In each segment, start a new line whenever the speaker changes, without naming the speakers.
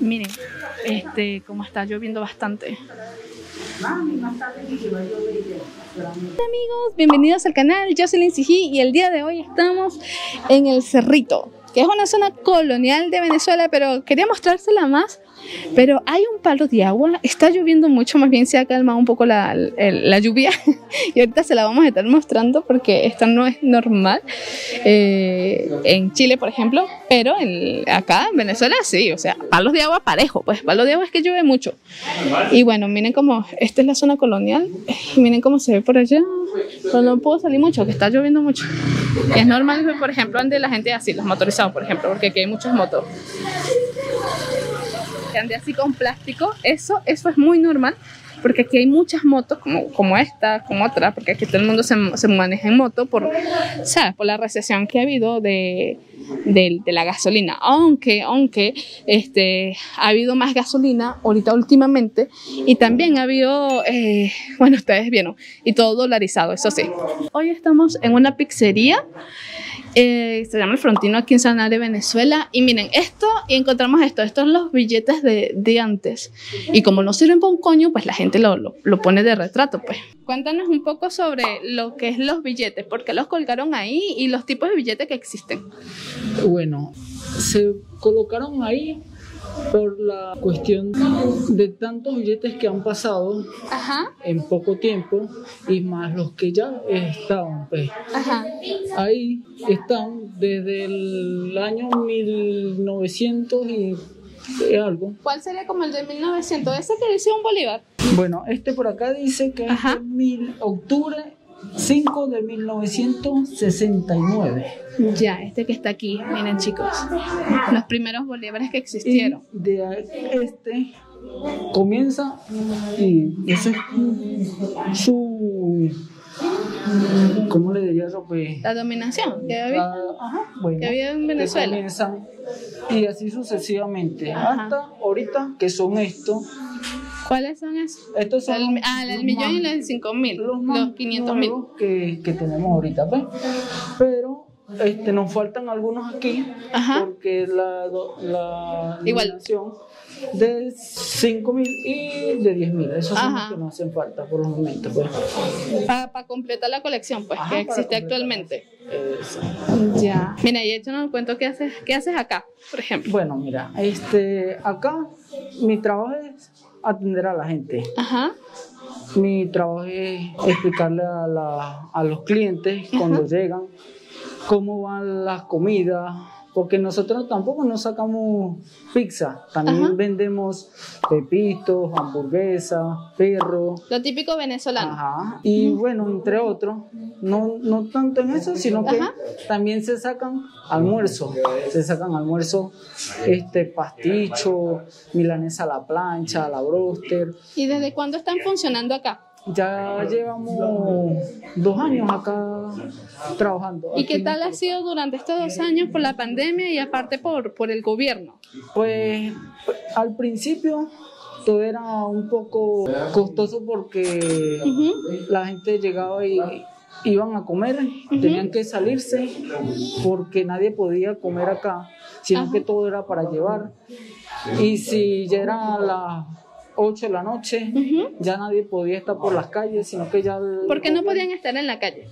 Miren, este, como está lloviendo bastante. Amigos, bienvenidos al canal, yo soy Lindsay y el día de hoy estamos en el Cerrito, que es una zona colonial de Venezuela, pero quería mostrársela más pero hay un palo de agua, está lloviendo mucho, más bien se ha calmado un poco la, la lluvia. Y ahorita se la vamos a estar mostrando porque esto no es normal eh, en Chile, por ejemplo, pero en, acá en Venezuela sí, o sea, palos de agua parejo, pues. Palos de agua es que llueve mucho. Y bueno, miren cómo, esta es la zona colonial. Miren cómo se ve por allá, pero no puedo salir mucho, que está lloviendo mucho. Y es normal, por ejemplo, ande la gente así, los motorizados, por ejemplo, porque aquí hay muchas motos ande así con plástico, eso, eso es muy normal, porque aquí hay muchas motos como, como esta, como otra, porque aquí todo el mundo se, se maneja en moto por, ¿sabes? por la recesión que ha habido de, de, de, la gasolina. Aunque, aunque este, ha habido más gasolina ahorita últimamente y también ha habido, eh, bueno, ustedes vieron, y todo dolarizado, eso sí. Hoy estamos en una pizzería eh, se llama el Frontino aquí en Sanare, Venezuela. Y miren, esto, y encontramos esto, estos son los billetes de, de antes. Y como no sirven para un coño, pues la gente lo, lo, lo, pone de retrato, pues. Cuéntanos un poco sobre lo que es los billetes, por qué los colgaron ahí y los tipos de billetes que existen.
Bueno, se colocaron ahí por la cuestión de tantos billetes que han pasado
Ajá.
en poco tiempo y más los que ya estaban. Pues.
Ajá.
Ahí están desde el año 1900 y algo.
¿Cuál sería como el de 1900? ¿Ese que dice un bolívar?
Bueno, este por acá dice que es de mil, octubre 5 de 1969.
Ya, este que está aquí, miren chicos, los primeros bolívares que existieron.
Y de este comienza y ese es su ¿cómo le diría eso? Pues,
La dominación que había,
la- ajá, bueno,
que había en Venezuela.
comienzan y así sucesivamente
Ajá.
hasta ahorita que son estos
¿Cuáles son esos?
estos son
El, ah, el millón y los cinco mil,
los,
los,
más
500 mil.
que, que tenemos ahorita, ¿ves? Pero este, nos faltan algunos aquí
Ajá.
porque la, la
Igual.
de 5 mil y de 10 mil, esos son los que nos hacen falta por los momentos. Pues.
Para completar la colección, pues,
Ajá,
que existe actualmente.
Exacto.
Ya. Mira, y échanos un cuento, ¿qué haces, ¿qué haces acá, por ejemplo?
Bueno, mira, este, acá mi trabajo es atender a la gente.
Ajá.
Mi trabajo es explicarle a, la- a los clientes cuando llegan cómo van las comidas, porque nosotros tampoco nos sacamos pizza, también
Ajá.
vendemos pepitos, hamburguesas, perros.
Lo típico venezolano.
Ajá. Y bueno, entre otros, no, no tanto en eso, sino que
Ajá.
también se sacan almuerzo. Se sacan almuerzo, este pasticho, milanesa a la plancha, a la broster.
¿Y desde cuándo están funcionando acá?
Ya llevamos dos años acá trabajando.
¿Y qué tal ha sido durante estos dos años por la pandemia y aparte por, por el gobierno?
Pues al principio todo era un poco costoso porque la gente llegaba y iban a comer, tenían que salirse porque nadie podía comer acá, sino
Ajá.
que todo era para llevar. Y si ya era las 8 de la noche, ya nadie podía estar por las calles, sino que ya...
¿Por qué no podían estar en la calle?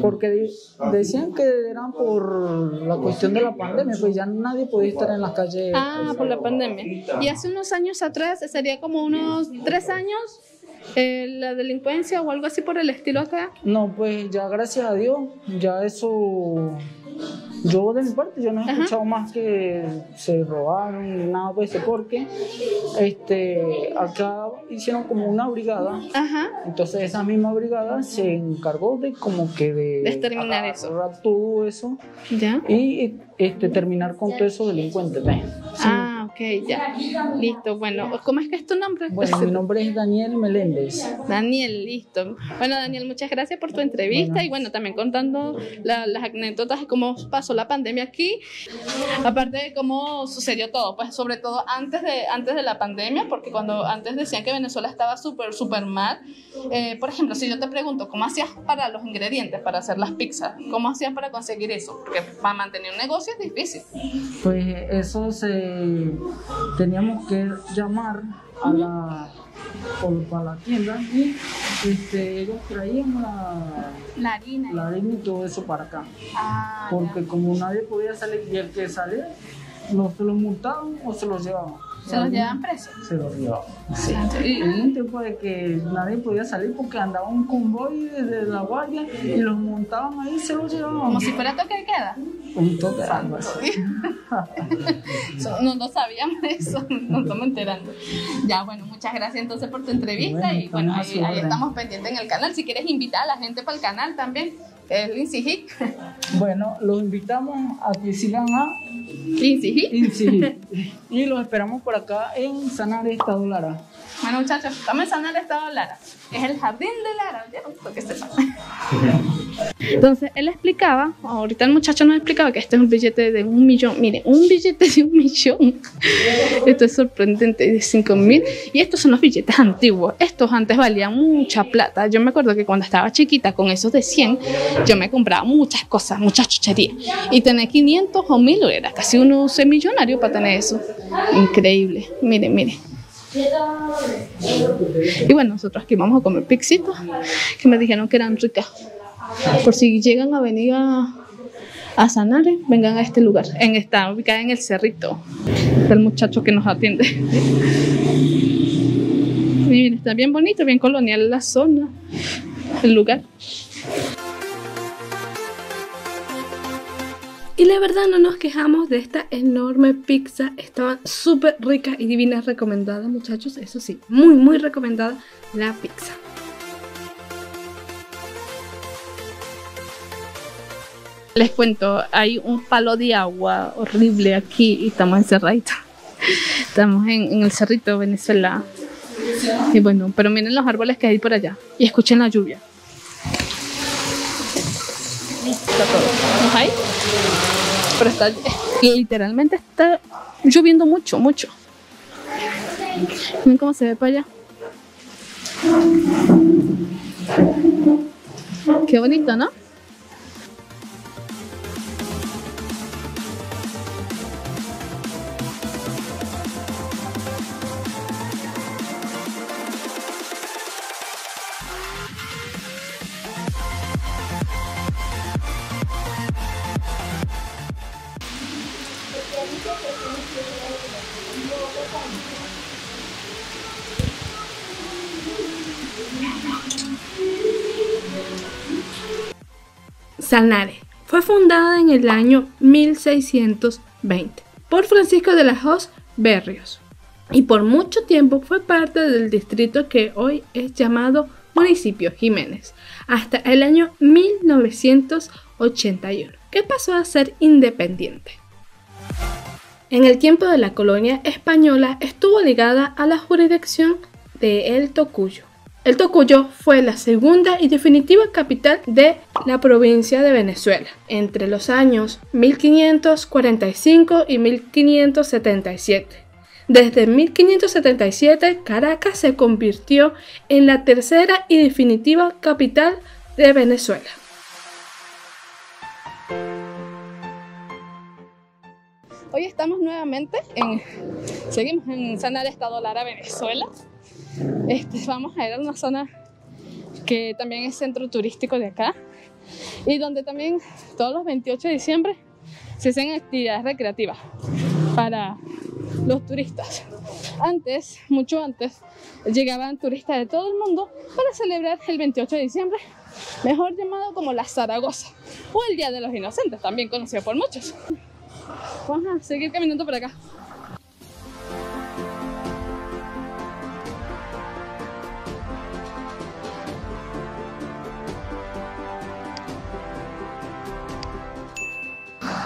Porque decían que eran por la cuestión de la pandemia, pues ya nadie podía estar en las calles.
Ah, por la pandemia. Y hace unos años atrás, sería como unos tres años, eh, la delincuencia o algo así por el estilo acá.
No, pues ya gracias a Dios, ya eso, yo de mi parte, yo no he
Ajá.
escuchado más que se robaron nada de eso, porque este, acá hicieron como una brigada,
Ajá.
entonces esa misma brigada se encargó de como que de,
exterminar eso.
todo eso
¿Ya?
y este, terminar con todos esos delincuentes.
Ah, ok, ya. Listo, bueno. ¿Cómo es que es tu nombre?
Bueno, mi nombre es Daniel Meléndez.
Daniel, listo. Bueno, Daniel, muchas gracias por tu entrevista y bueno, también contando la- las anécdotas de cómo pasó la pandemia aquí, aparte de cómo sucedió todo, pues sobre todo antes de, antes de la pandemia, porque cuando antes decían que Venezuela estaba súper, súper mal, eh, por ejemplo, si yo te pregunto, ¿cómo hacías para los ingredientes, para hacer las pizzas? ¿Cómo hacías para conseguir eso? Porque para mantener un negocio es difícil.
Pues eso se teníamos que llamar a la por, para la tienda y este, ellos traían la,
La harina.
la harina y todo eso para acá.
Ah,
Porque como nadie podía salir y el que salía, no se lo multaban o se lo llevaban.
¿Se los llevan presos?
Se lo llevaban.
Y-
En un tiempo de que nadie podía salir porque andaba un convoy desde la guardia y los montaban ahí y se los llevaban.
como si fuera toque de queda.
Un toque algo así.
No, no sabíamos eso, nos estamos enterando. Ya, bueno, muchas gracias entonces por tu entrevista
Bueno,
y bueno, ahí, ahí estamos pendientes en el canal. Si quieres invitar a la gente para el canal también, es Lindsay Hick.
Bueno, los invitamos a que sigan a
Lindsay Hick.
Inci y los esperamos por acá en Sanar Estado Lara.
Bueno, muchachos, estamos en San Estado Lara. Es el jardín de Lara, ¿oyeron? Para que sepan. Entonces, él explicaba, ahorita el muchacho nos explicaba que este es un billete de un millón. Miren, un billete de un millón. Esto es sorprendente, de cinco mil. Y estos son los billetes antiguos. Estos antes valían mucha plata. Yo me acuerdo que cuando estaba chiquita, con esos de 100, yo me compraba muchas cosas, muchas chucherías. Y tener 500 o 1000 era casi uno millonario para tener eso. Increíble. Miren, miren. Y bueno, nosotros aquí vamos a comer pixitos que me dijeron que eran ricas. Por si llegan a venir a, a Sanare, vengan a este lugar. En, está ubicada en el Cerrito. Está el muchacho que nos atiende. Y miren, está bien bonito, bien colonial la zona, el lugar. Y la verdad no nos quejamos de esta enorme pizza. Estaban súper ricas y divinas recomendadas, muchachos. Eso sí, muy, muy recomendada la pizza. Les cuento, hay un palo de agua horrible aquí y estamos encerraditos. Estamos en, el cerrito Venezuela. Y bueno, pero miren los árboles que hay por allá y escuchen la lluvia. Está todo. ¿No hay? Pero está, literalmente está lloviendo mucho, mucho. Miren cómo se ve para allá. Qué bonito, ¿no? Sanare fue fundada en el año 1620 por Francisco de la Hoz Berrios y por mucho tiempo fue parte del distrito que hoy es llamado Municipio Jiménez hasta el año 1981 que pasó a ser independiente. En el tiempo de la colonia española estuvo ligada a la jurisdicción de El Tocuyo. El Tocuyo fue la segunda y definitiva capital de la provincia de Venezuela entre los años 1545 y 1577. Desde 1577, Caracas se convirtió en la tercera y definitiva capital de Venezuela. Hoy estamos nuevamente en, seguimos en Sanar Estado Lara, Venezuela. Este, vamos a ir a una zona que también es centro turístico de acá y donde también todos los 28 de diciembre se hacen actividades recreativas para los turistas. Antes, mucho antes, llegaban turistas de todo el mundo para celebrar el 28 de diciembre, mejor llamado como la Zaragoza o el Día de los Inocentes, también conocido por muchos. Vamos a seguir caminando por acá.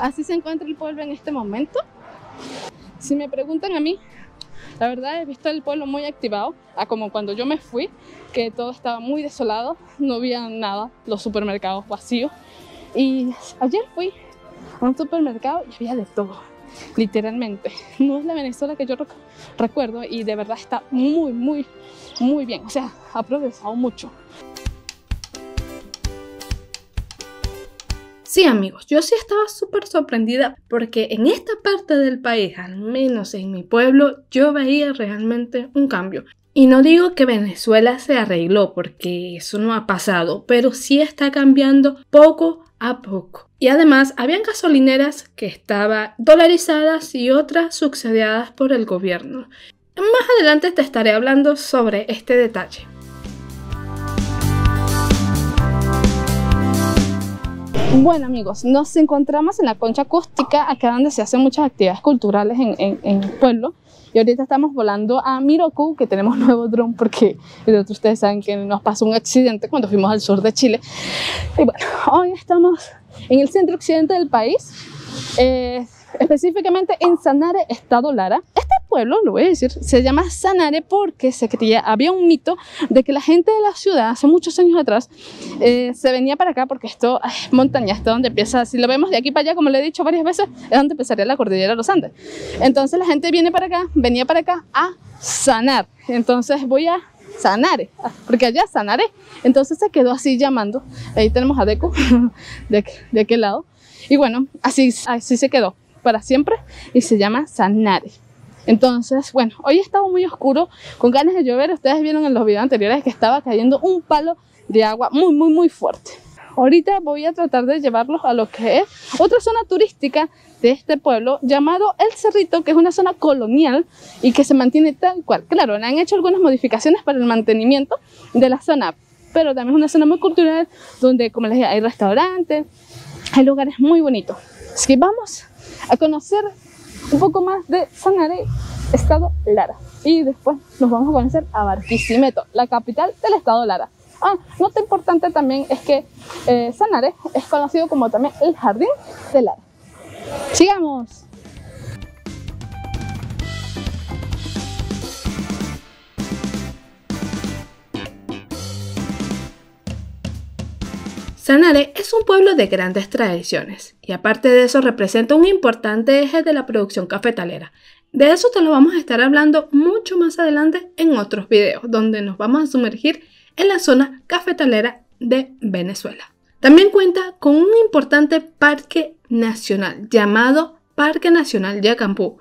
Así se encuentra el pueblo en este momento. Si me preguntan a mí, la verdad he visto el pueblo muy activado, a como cuando yo me fui, que todo estaba muy desolado, no había nada, los supermercados vacíos. Y ayer fui a un supermercado y había de todo, literalmente. No es la Venezuela que yo recuerdo y de verdad está muy, muy, muy bien. O sea, ha progresado mucho. Sí, amigos, yo sí estaba súper sorprendida porque en esta parte del país, al menos en mi pueblo, yo veía realmente un cambio. Y no digo que Venezuela se arregló porque eso no ha pasado, pero sí está cambiando poco a poco. Y además, habían gasolineras que estaban dolarizadas y otras subsidiadas por el gobierno. Más adelante te estaré hablando sobre este detalle. Bueno amigos, nos encontramos en la concha acústica, acá donde se hacen muchas actividades culturales en, el pueblo. Y ahorita estamos volando a Miroku, que tenemos nuevo dron porque ustedes saben que nos pasó un accidente cuando fuimos al sur de Chile. Y bueno, hoy estamos en el centro occidente del país. Eh, específicamente en Sanare, Estado Lara. Este pueblo, lo voy a decir, se llama Sanare porque se creía, había un mito de que la gente de la ciudad, hace muchos años atrás, eh, se venía para acá porque esto es montaña, esto donde empieza, si lo vemos de aquí para allá, como le he dicho varias veces, es donde empezaría la cordillera de los Andes. Entonces la gente viene para acá, venía para acá a sanar. Entonces voy a Sanare, porque allá Sanare. Entonces se quedó así llamando. Ahí tenemos a Deco, de, de aquel lado. Y bueno, así, así se quedó para siempre y se llama Sanare. Entonces, bueno, hoy estaba muy oscuro, con ganas de llover. Ustedes vieron en los videos anteriores que estaba cayendo un palo de agua muy, muy, muy fuerte. Ahorita voy a tratar de llevarlos a lo que es otra zona turística de este pueblo llamado El Cerrito, que es una zona colonial y que se mantiene tal cual. Claro, le han hecho algunas modificaciones para el mantenimiento de la zona, pero también es una zona muy cultural donde, como les dije, hay restaurantes, hay lugares muy bonitos. Así que vamos a conocer un poco más de Sanare, estado Lara. Y después nos vamos a conocer a Barquisimeto, la capital del estado Lara. Ah, nota importante también es que eh, Sanare es conocido como también el jardín de Lara. Sigamos. Sanare es un pueblo de grandes tradiciones y aparte de eso representa un importante eje de la producción cafetalera. De eso te lo vamos a estar hablando mucho más adelante en otros videos donde nos vamos a sumergir en la zona cafetalera de Venezuela. También cuenta con un importante parque nacional llamado Parque Nacional Yacampú,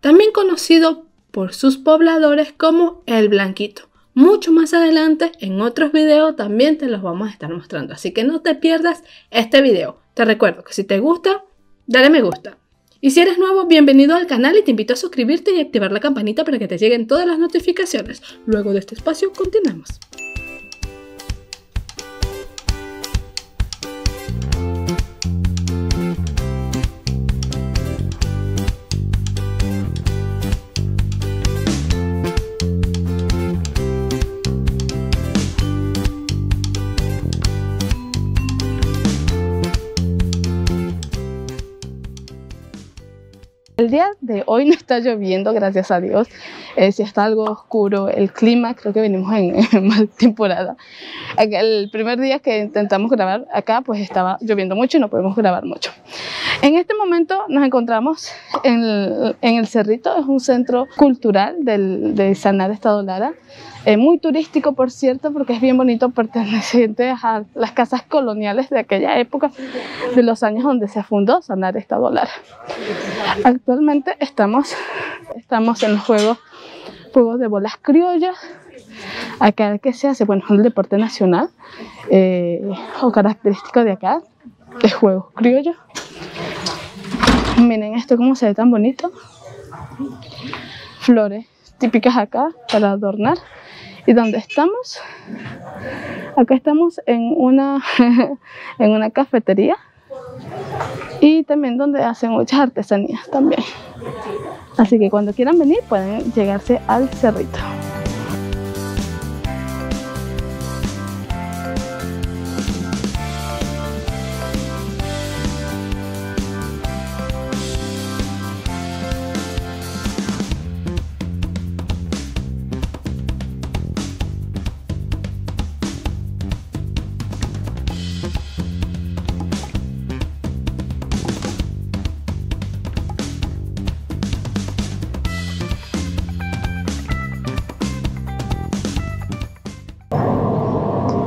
también conocido por sus pobladores como El Blanquito mucho más adelante en otros videos también te los vamos a estar mostrando. Así que no te pierdas este video. Te recuerdo que si te gusta, dale me gusta. Y si eres nuevo, bienvenido al canal y te invito a suscribirte y activar la campanita para que te lleguen todas las notificaciones. Luego de este espacio, continuamos. El día de hoy no está lloviendo, gracias a Dios. Eh, si está algo oscuro, el clima, creo que venimos en, mal temporada. El primer día que intentamos grabar acá, pues estaba lloviendo mucho y no podemos grabar mucho. En este momento nos encontramos en el, Cerrito, es un centro cultural del, de Sanar Estado Lara. Eh, muy turístico, por cierto, porque es bien bonito perteneciente a las casas coloniales de aquella época, de los años donde se fundó Sanar Estado Lara. Actualmente estamos, estamos en los juegos, juegos de bolas criollas. Acá que se hace, bueno, el deporte nacional eh, o característico de acá, de juegos criollos. Miren esto cómo se ve tan bonito. Flores típicas acá para adornar. ¿Y dónde estamos? Acá estamos en una, en una cafetería y también donde hacen muchas artesanías también. Así que cuando quieran venir pueden llegarse al cerrito.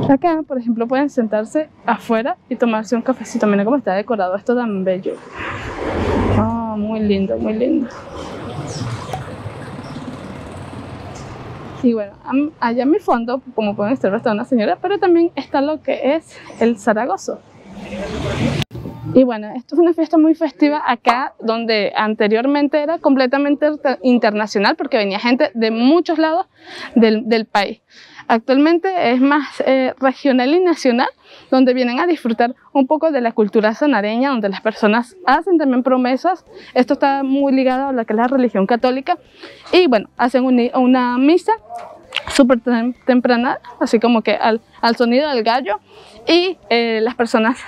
Acá, por ejemplo, pueden sentarse afuera y tomarse un cafecito. Miren cómo está decorado esto tan bello. Ah, muy lindo, muy lindo. Y bueno, allá en mi fondo, como pueden observar, está una señora, pero también está lo que es el Zaragoza. Y bueno, esto es una fiesta muy festiva acá, donde anteriormente era completamente internacional, porque venía gente de muchos lados del, del país. Actualmente es más eh, regional y nacional, donde vienen a disfrutar un poco de la cultura sanareña, donde las personas hacen también promesas. Esto está muy ligado a lo que es la religión católica. Y bueno, hacen una misa súper temprana, así como que al, al, sonido del gallo. Y eh, las personas,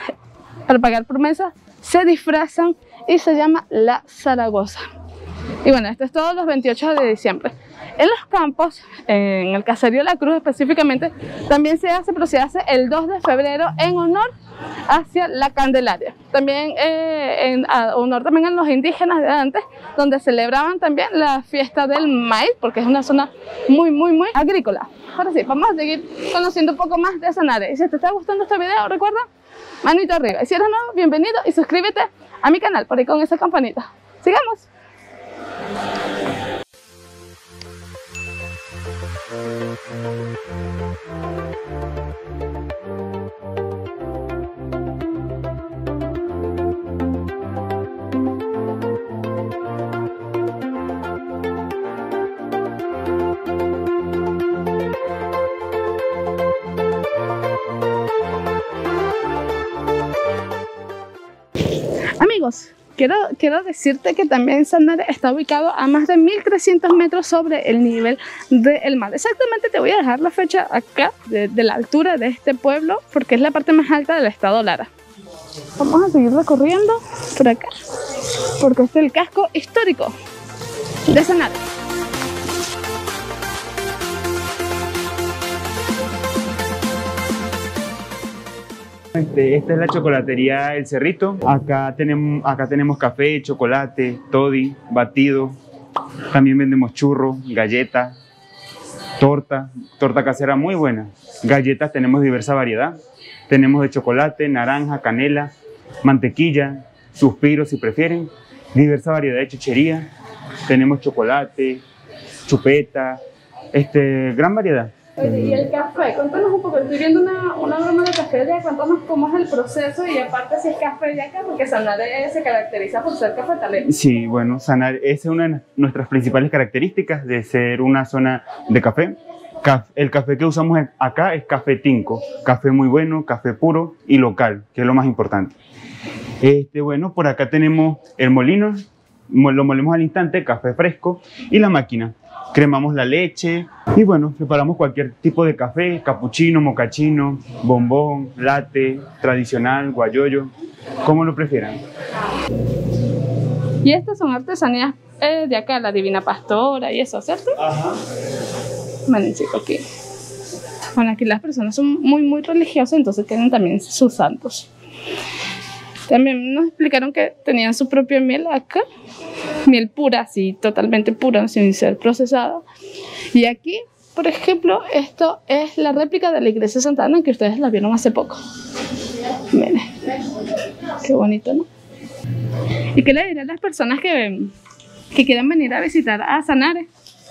para pagar promesas, se disfrazan y se llama la Zaragoza. Y bueno, esto es todos los 28 de diciembre. En los campos, en el caserío La Cruz específicamente, también se hace, pero se hace el 2 de febrero en honor hacia la Candelaria. También eh, en honor también a los indígenas de antes, donde celebraban también la fiesta del maíz, porque es una zona muy, muy, muy agrícola. Ahora sí, vamos a seguir conociendo un poco más de Sanare. Y si te está gustando este video, recuerda, manito arriba. Y si eres nuevo, bienvenido y suscríbete a mi canal por ahí con esa campanita. ¡Sigamos! Quiero, quiero decirte que también Sanare está ubicado a más de 1300 metros sobre el nivel del mar. Exactamente te voy a dejar la fecha acá de, de la altura de este pueblo porque es la parte más alta del estado Lara. Vamos a seguir recorriendo por acá porque este es el casco histórico de Sanare.
Este, esta es la chocolatería El Cerrito. Acá tenemos, acá tenemos café, chocolate, toddy, batido. También vendemos churros, galletas, torta, torta casera muy buena. Galletas tenemos diversa variedad. Tenemos de chocolate, naranja, canela, mantequilla, suspiros si prefieren. Diversa variedad de chuchería. Tenemos chocolate, chupeta, este, gran variedad.
Oye, y el café, cuéntanos un poco, estoy viendo una, una broma de café cuéntanos cómo es el proceso y aparte si es café de acá, porque Sanare se caracteriza por ser cafetalero.
Sí, bueno, Sanare es una de nuestras principales características de ser una zona de café. El café que usamos acá es café tinco, café muy bueno, café puro y local, que es lo más importante. Este, bueno, por acá tenemos el molino, lo molemos al instante, café fresco y la máquina cremamos la leche y bueno, preparamos cualquier tipo de café, capuchino, mocachino, bombón, latte, tradicional, guayoyo, como lo prefieran.
Y estas son artesanías eh, de acá, la Divina Pastora y eso, ¿cierto? Ajá. Bueno, aquí. Bueno, aquí las personas son muy, muy religiosas, entonces tienen también sus santos. También nos explicaron que tenían su propia miel acá, miel pura, así totalmente pura, sin ser procesada. Y aquí, por ejemplo, esto es la réplica de la iglesia Santa Ana que ustedes la vieron hace poco. Miren, qué bonito, ¿no? ¿Y qué le dirán las personas que, que quieran venir a visitar a Sanare?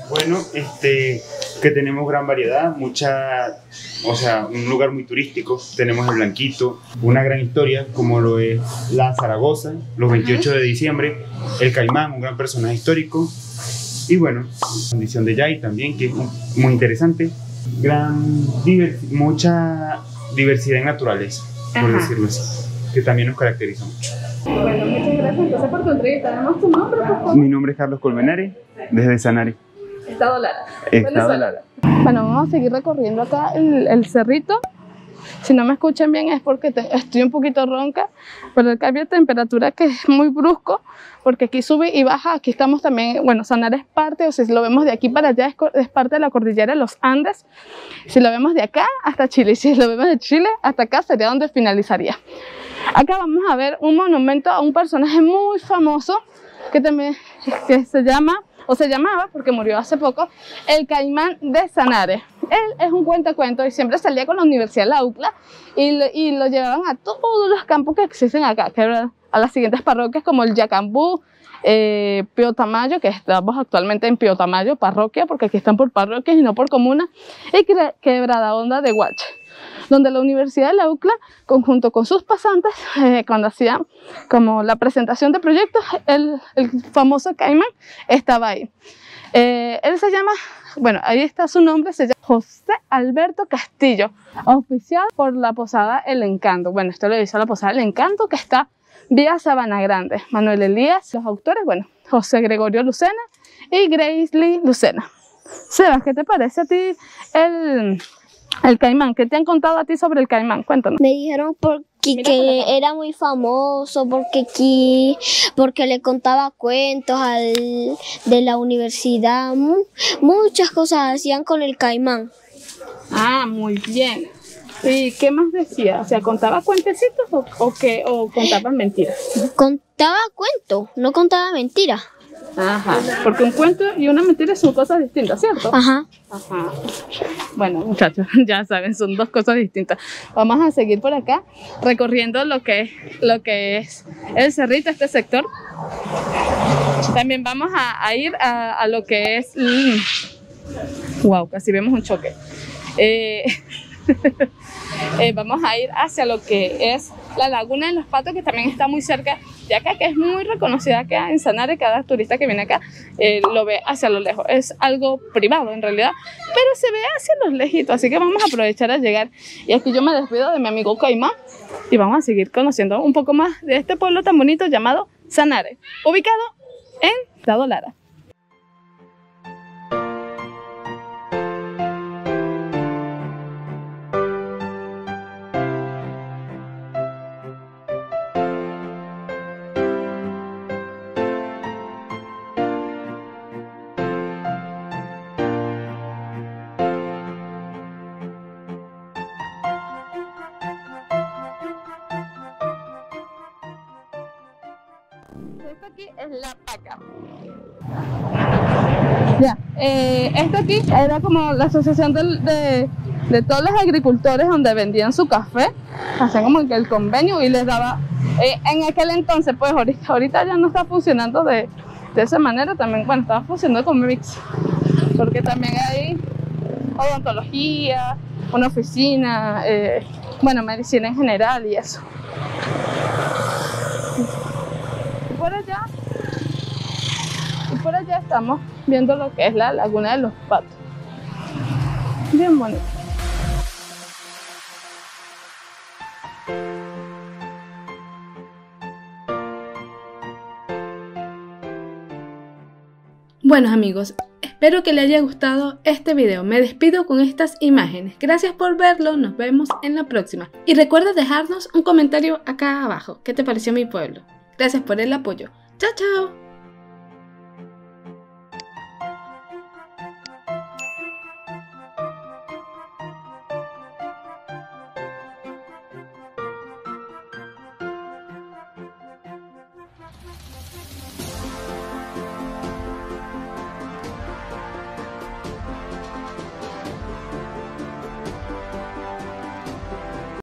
Bueno, este, que tenemos gran variedad, mucha, o sea, un lugar muy turístico. Tenemos el Blanquito, una gran historia como lo es la Zaragoza, los 28 de diciembre, el Caimán, un gran personaje histórico. Y bueno, condición de Yay también, que es muy interesante. Gran, mucha diversidad en naturales, por decirlo así, que también nos caracteriza mucho.
Bueno, muchas gracias entonces por tu entrevista. tu nombre, por favor?
Mi nombre es Carlos Colmenares, desde Sanare.
Estado Lara.
Estado Lara.
Bueno, vamos a seguir recorriendo acá el, el, cerrito. Si no me escuchan bien es porque estoy un poquito ronca, pero el cambio de temperatura que es muy brusco, porque aquí sube y baja, aquí estamos también, bueno, Sanar es parte, o si lo vemos de aquí para allá, es, es, parte de la cordillera de los Andes. Si lo vemos de acá hasta Chile, si lo vemos de Chile hasta acá sería donde finalizaría. Acá vamos a ver un monumento a un personaje muy famoso que también que se llama o se llamaba, porque murió hace poco, el Caimán de Sanare. él es un cuentacuento y siempre salía con la Universidad de la UCLA y lo, llevaban a todos los campos que existen acá, que a las siguientes parroquias como el Yacambú, eh, que estamos actualmente en Pío Tamayo, parroquia, porque aquí están por parroquias y no por comuna, y Quebra- Quebrada Onda de Guache, donde la Universidad de la UCLA, conjunto con sus pasantes, eh, cuando hacían como la presentación de proyectos, el, famoso Caimán estaba ahí. Eh, él se llama, bueno, ahí está su nombre, se llama José Alberto Castillo, oficial por la Posada El Encanto. Bueno, esto lo hizo la Posada El Encanto, que está vía Sabana Grande. Manuel Elías, los autores, bueno, José Gregorio Lucena y Grace Lee Lucena. Sebas, ¿qué te parece a ti el, el caimán? ¿Qué te han contado a ti sobre el caimán? Cuéntanos.
Me dijeron porque
Mira
que era muy famoso, porque aquí, porque le contaba cuentos al, de la universidad, mu- muchas cosas hacían con el caimán.
Ah, muy bien. ¿Y qué más decía? O sea, ¿contaba cuentecitos o, o qué? ¿O contaba mentiras?
Contaba cuentos, no contaba mentiras.
Ajá. Porque un cuento y una mentira son cosas distintas, ¿cierto?
Ajá.
Ajá. Bueno, muchachos, ya saben, son dos cosas distintas. Vamos a seguir por acá recorriendo lo que, lo que es el cerrito, este sector. También vamos a, a ir a, a lo que es... wow, casi vemos un choque. Eh, eh, vamos a ir hacia lo que es la laguna de los patos, que también está muy cerca de acá, que es muy reconocida acá en Sanare. Cada turista que viene acá eh, lo ve hacia lo lejos. Es algo privado en realidad, pero se ve hacia los lejitos. Así que vamos a aprovechar a llegar. Y aquí yo me despido de mi amigo Caimán y vamos a seguir conociendo un poco más de este pueblo tan bonito llamado Sanare, ubicado en Dado Lara. Esto aquí es la paca. Ya, eh, esto aquí era como la asociación de, de todos los agricultores donde vendían su café, hacían como que el convenio y les daba, eh, en aquel entonces, pues ahorita, ahorita ya no está funcionando de, de esa manera, también, bueno, estaba funcionando con Mix, porque también hay odontología, una oficina, eh, bueno, medicina en general y eso. Y por allá, y por allá estamos viendo lo que es la laguna de los patos. Bien bonito. Bueno amigos, espero que les haya gustado este video. Me despido con estas imágenes. Gracias por verlo, nos vemos en la próxima. Y recuerda dejarnos un comentario acá abajo. ¿Qué te pareció mi pueblo? Gracias por el apoyo. Chao, chao.